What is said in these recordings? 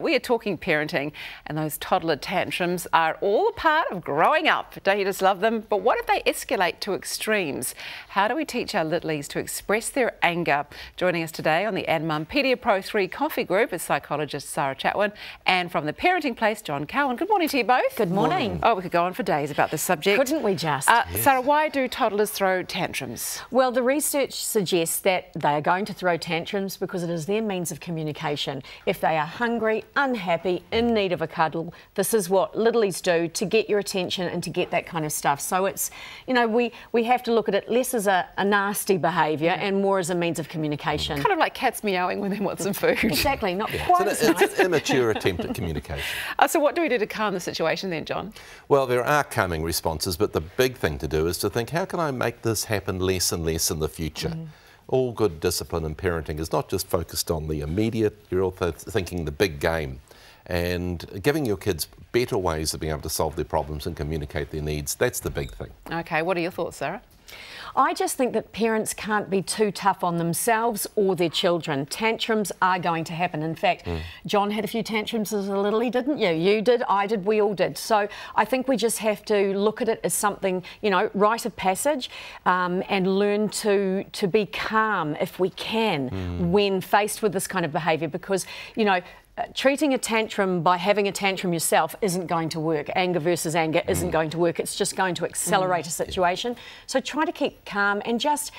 We are talking parenting, and those toddler tantrums are all a part of growing up. Don't you just love them? But what if they escalate to extremes? How do we teach our littlies to express their anger? Joining us today on the Anmum Pedia Pro 3 Coffee Group is psychologist Sarah Chatwin, and from the Parenting Place, John Cowan. Good morning to you both. Good morning. Oh, we could go on for days about this subject. Couldn't we just? Uh, yes. Sarah, why do toddlers throw tantrums? Well, the research suggests that they are going to throw tantrums because it is their means of communication. If they are hungry, unhappy, in need of a cuddle. This is what littlies do to get your attention and to get that kind of stuff. So it's, you know, we, we have to look at it less as a, a nasty behaviour yeah. and more as a means of communication. Kind of like cats meowing when they want some food. exactly, not yeah. quite it's an, nice. an immature attempt at communication. Uh, so what do we do to calm the situation then, John? Well, there are calming responses, but the big thing to do is to think, how can I make this happen less and less in the future? Mm all good discipline and parenting is not just focused on the immediate, you're also thinking the big game and giving your kids better ways of being able to solve their problems and communicate their needs. That's the big thing. Okay, what are your thoughts, Sarah? I just think that parents can't be too tough on themselves or their children. Tantrums are going to happen. In fact, mm. John had a few tantrums as a little, he didn't you? You did, I did, we all did. So I think we just have to look at it as something, you know, rite of passage um, and learn to, to be calm if we can mm. when faced with this kind of behaviour because, you know, uh, treating a tantrum by having a tantrum yourself isn't going to work. Anger versus anger mm. isn't going to work. It's just going to accelerate mm. a situation. So try to keep calm and just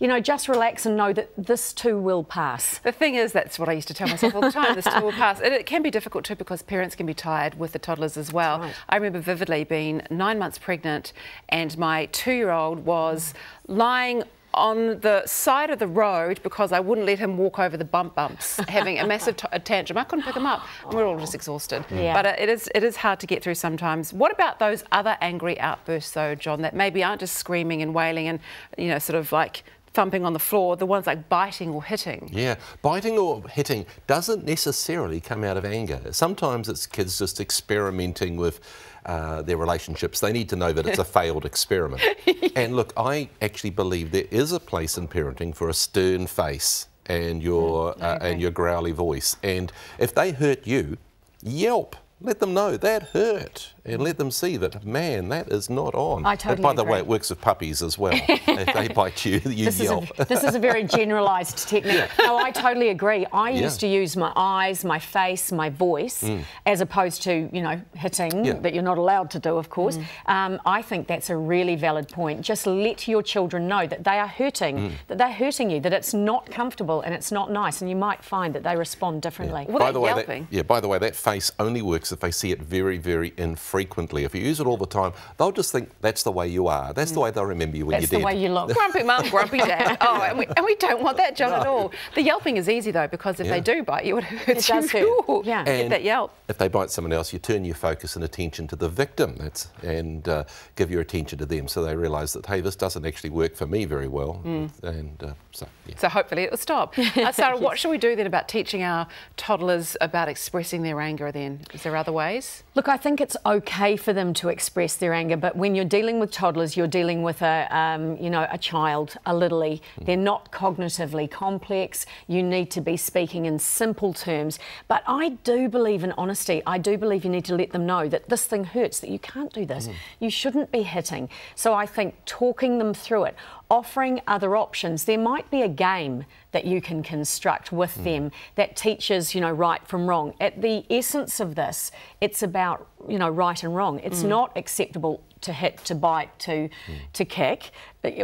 you know, just relax and know that this too will pass. The thing is, that's what I used to tell myself all the time, this too will pass. And it can be difficult too because parents can be tired with the toddlers as well. Right. I remember vividly being nine months pregnant and my two-year-old was lying on the side of the road because I wouldn't let him walk over the bump bumps, having a massive tantrum. I couldn't pick him up. And we're all just exhausted. Yeah. But it is it is hard to get through sometimes. What about those other angry outbursts, though, John, that maybe aren't just screaming and wailing and, you know, sort of like thumping on the floor, the ones like biting or hitting. Yeah, biting or hitting doesn't necessarily come out of anger. Sometimes it's kids just experimenting with uh, their relationships. They need to know that it's a failed experiment. And look, I actually believe there is a place in parenting for a stern face and your mm, uh, and your growly voice. And if they hurt you, yelp. Let them know that hurt and let them see that, man, that is not on. I totally and by agree. the way, it works with puppies as well. if they bite you, you this yelp. Is a, this is a very generalised technique. Yeah. No, I totally agree. I yeah. used to use my eyes, my face, my voice, mm. as opposed to, you know, hitting yeah. that you're not allowed to do, of course. Mm. Um, I think that's a really valid point. Just let your children know that they are hurting, mm. that they're hurting you, that it's not comfortable and it's not nice, and you might find that they respond differently. Well, by the way, that, yeah. By the way, that face only works if they see it very, very infrequently. If you use it all the time, they'll just think that's the way you are. That's mm. the way they'll remember you when that's you're dead. That's the way you look. grumpy mum, grumpy dad. Oh, and we, and we, don't want that, John, no. at all. The yelping is easy, though, because if yeah. they do bite you, it hurts it does you. Hurt. Yeah. And that yelp. If they bite someone else, you turn your focus and attention to the victim that's, and uh, give your attention to them so they realise that, hey, this doesn't actually work for me very well. Mm. And uh, so, yeah. So hopefully it will stop. Uh, Sarah, yes. what should we do then about teaching our toddlers about expressing their anger then? Is there other ways? Look, I think it's okay for them to express their anger, but when you're dealing with toddlers, you're dealing with a, um, you know, a child, a littly. Mm. They're not cognitively complex. You need to be speaking in simple terms. But I do believe in honesty. I do believe you need to let them know that this thing hurts, that you can't do this. Mm. You shouldn't be hitting. So I think talking them through it, offering other options. There might be a game that you can construct with mm. them that teaches, you know, right from wrong. At the essence of this, it's about, you know, right and wrong. It's mm. not acceptable to hit, to bite, to mm. to kick,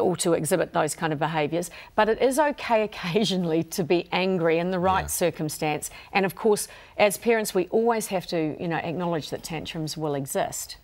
or to exhibit those kind of behaviours. But it is okay occasionally to be angry in the right yeah. circumstance. And of course, as parents, we always have to, you know, acknowledge that tantrums will exist.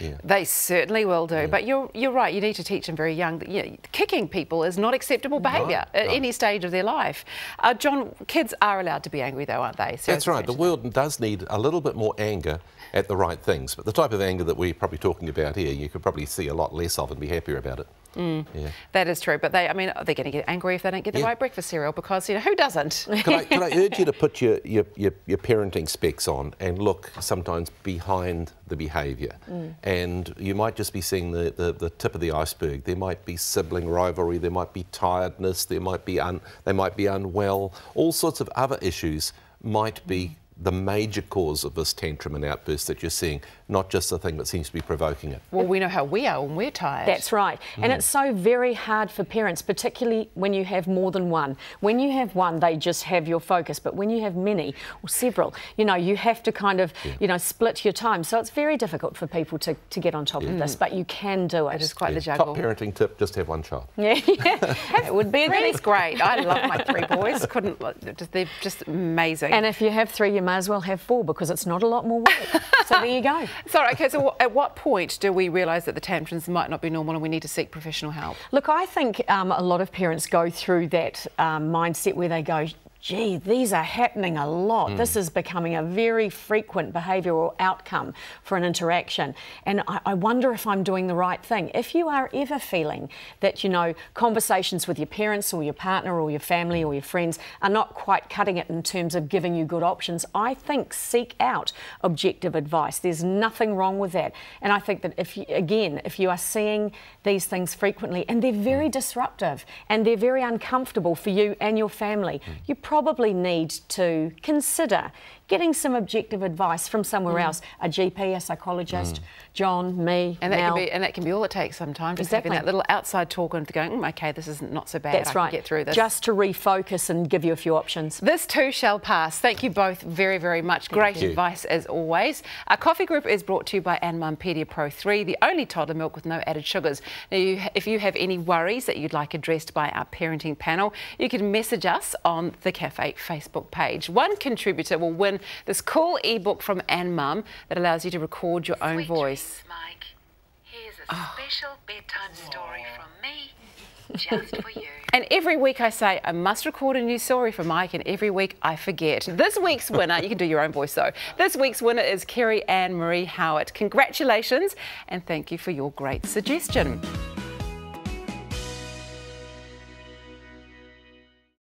Yeah. They certainly will do. Yeah. But you're you're right. You need to teach them very young that you know, kicking people is not acceptable behaviour at any stage of their life. Uh, John, kids are allowed to be angry though, aren't they? That's right. The world does need a little bit more anger at the right things. But the type of anger that we're probably talking about here, you could probably see a lot less of and be happier about it. Mm. Yeah. That is true, but they, I mean, they're going to get angry if they don't get the yeah. right breakfast cereal because, you know, who doesn't? Can I, can I urge you to put your, your, your, your, parenting specs on and look sometimes behind the behaviour? Mm. And you might just be seeing the, the, the, tip of the iceberg. There might be sibling rivalry, there might be tiredness, there might be un, they might be unwell, all sorts of other issues might be the major cause of this tantrum and outburst that you're seeing, not just the thing that seems to be provoking it. Well, we know how we are when we're tired. That's right. Mm. And it's so very hard for parents, particularly when you have more than one. When you have one, they just have your focus. But when you have many or several, you know, you have to kind of, yeah. you know, split your time. So it's very difficult for people to, to get on top yeah. of this, but you can do it. It is quite yeah. the juggle. Top parenting tip, just have one child. Yeah, yeah. it would be a Three's great. I love my three boys. Couldn't, they're just amazing. And if you have three, you may as well have four because it's not a lot more work. so there you go. Sorry, okay, so at what point do we realise that the tantrums might not be normal and we need to seek professional help? Look, I think um, a lot of parents go through that um, mindset where they go, gee, these are happening a lot. Mm. This is becoming a very frequent behavioural outcome for an interaction. And I, I, wonder if I'm doing the right thing. If you are ever feeling that, you know, conversations with your parents or your partner or your family or your friends are not quite cutting it in terms of giving you good options, I think seek out objective advice. There's nothing wrong with that. And I think that if, you, again, if you are seeing these things frequently and they're very mm. disruptive and they're very uncomfortable for you and your family, mm. you probably need to consider getting some objective advice from somewhere mm. else, a GP, a psychologist, mm. John, me, and that Mel. can be and that can be all it takes sometimes. Just exactly. having that little outside talk and going, mm, okay, this is not so bad. That's I right. get through this. Just to refocus and give you a few options. This too shall pass. Thank you both very, very much. Great advice as always. Our coffee group is brought to you by Anmum Pedia Pro 3, the only toddler milk with no added sugars. Now, you, if you have any worries that you'd like addressed by our parenting panel, you can message us on the Cafe Facebook page. One contributor will win this cool ebook from Ann Anmum that allows you to record your own Sweet voice. Dreams, Mike. Here's a oh. special bedtime story from me, just for you. And every week I say, I must record a new story for Mike, and every week I forget. This week's winner, you can do your own voice though. This week's winner is Kerry Ann Marie Howard. Congratulations, and thank you for your great suggestion.